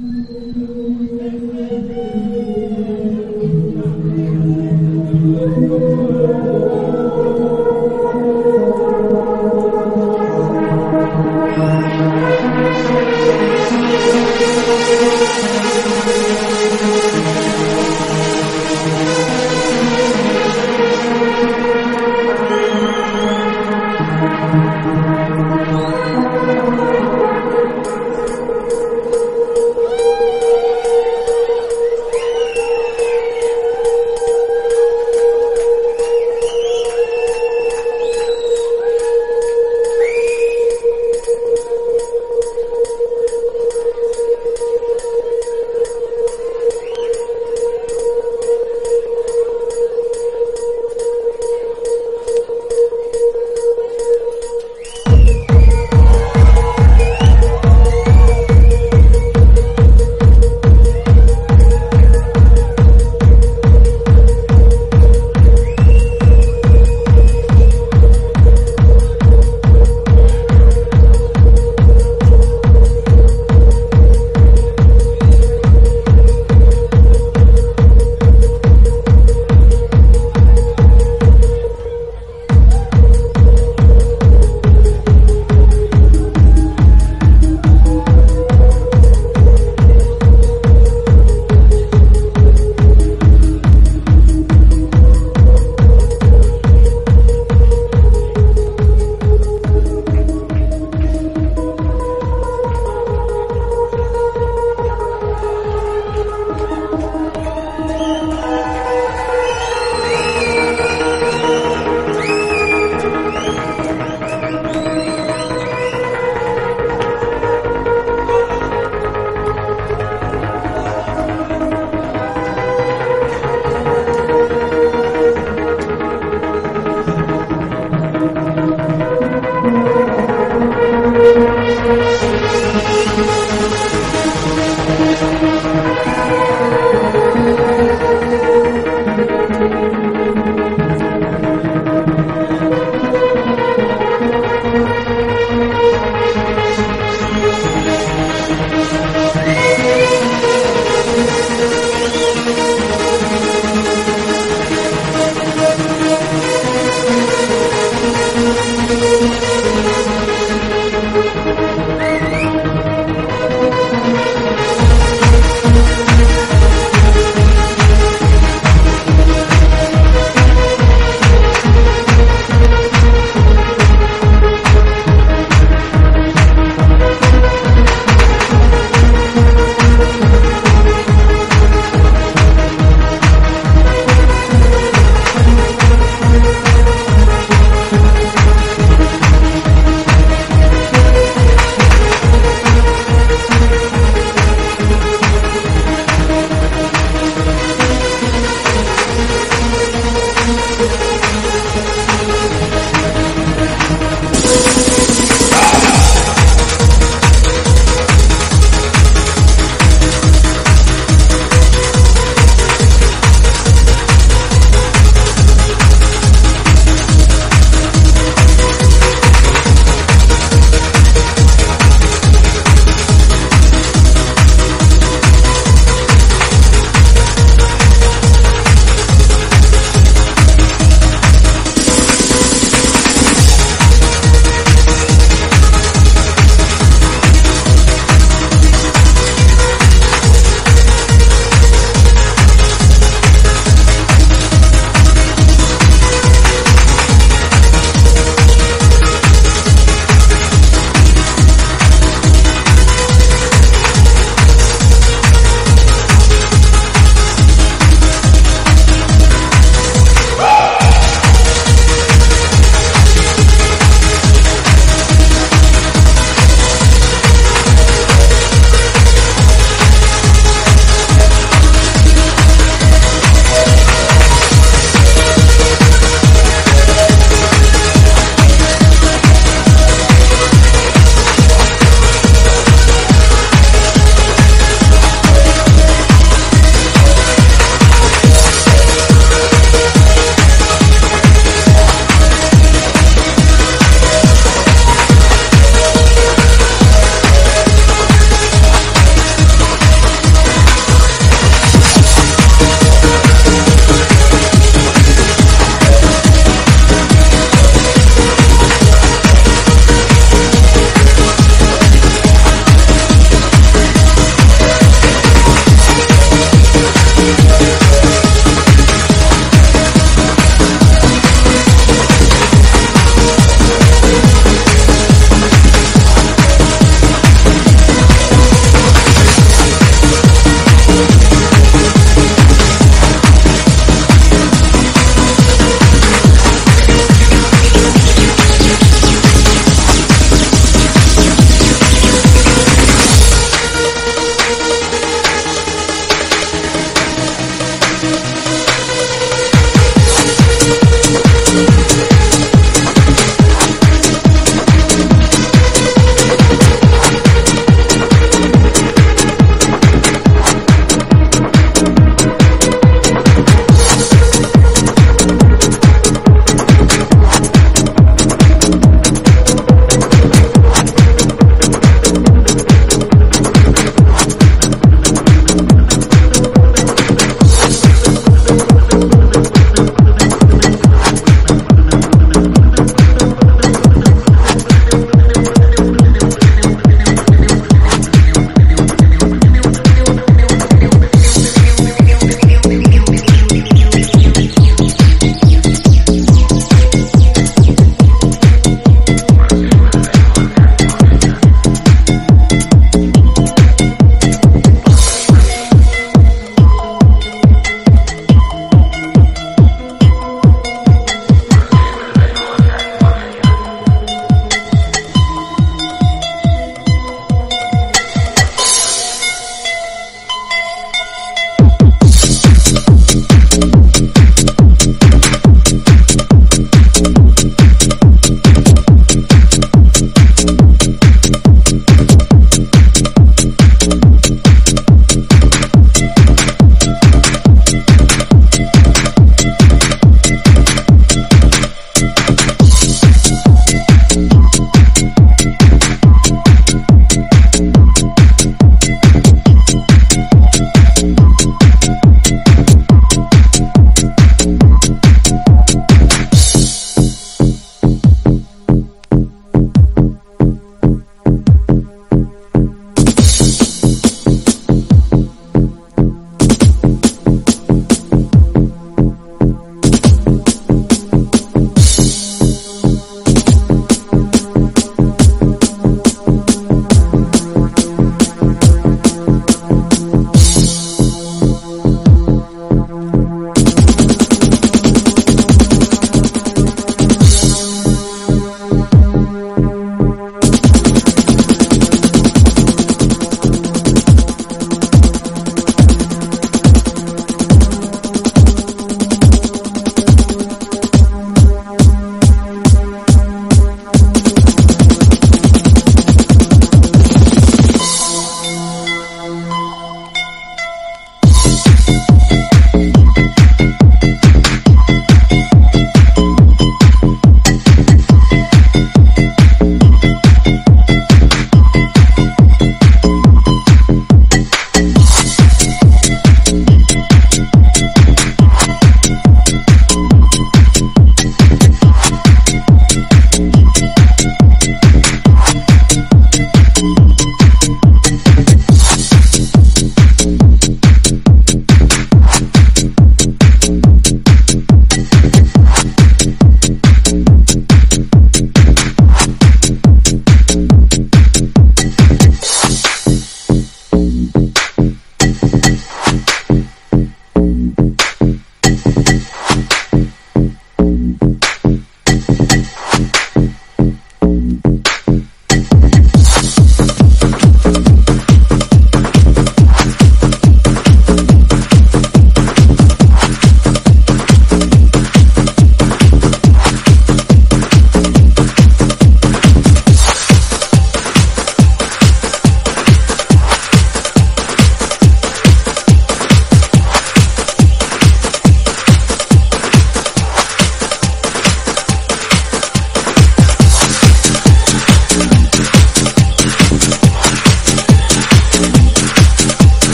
Thank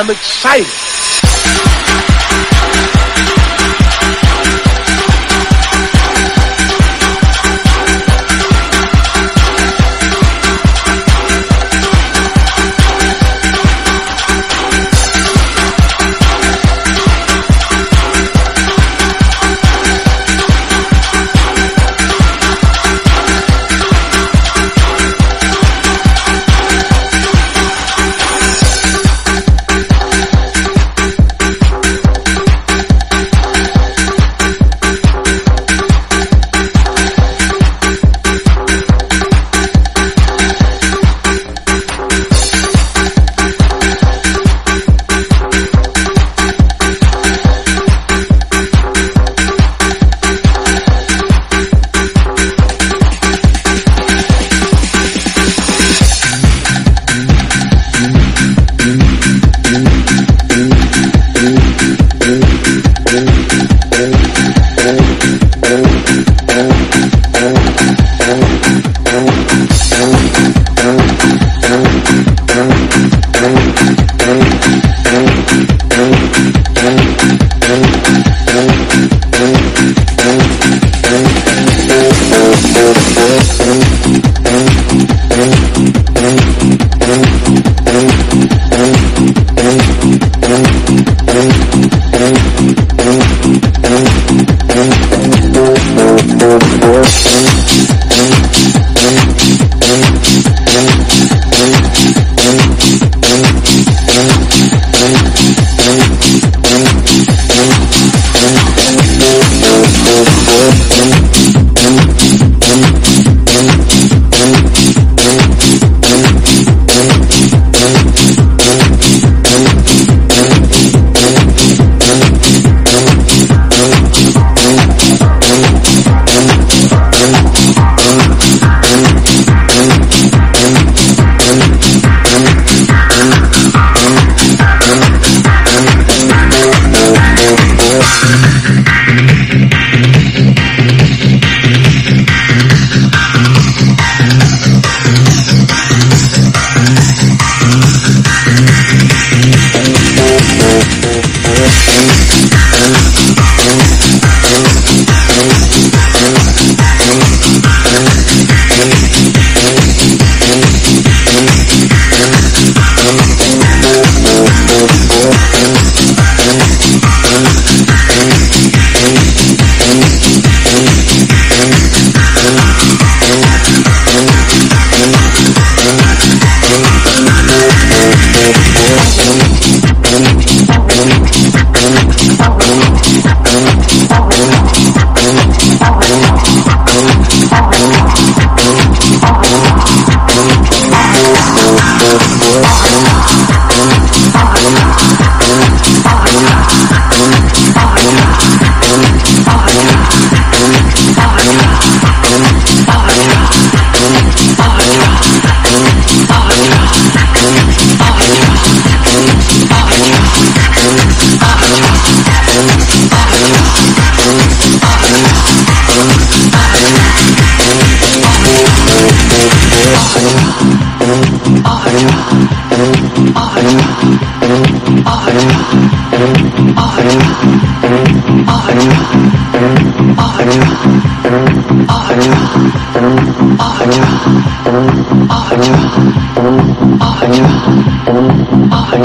am excited.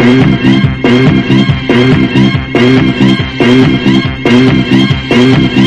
Thank you.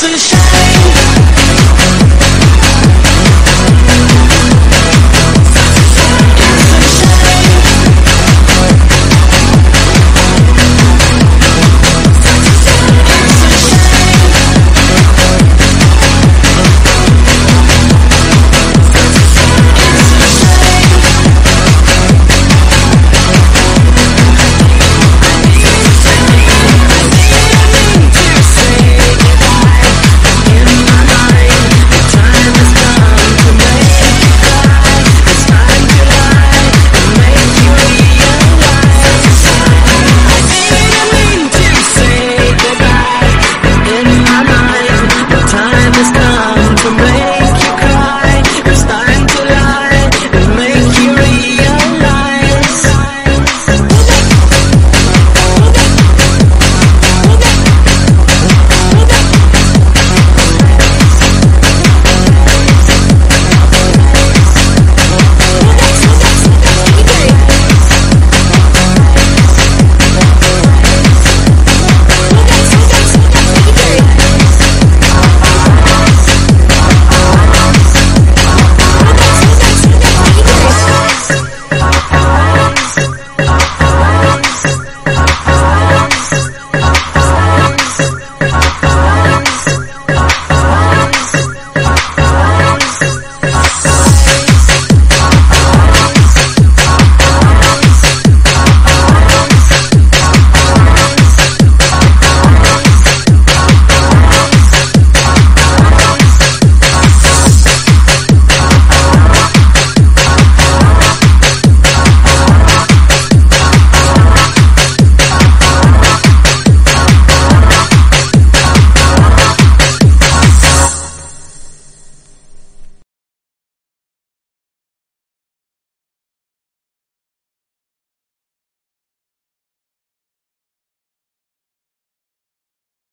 sunshine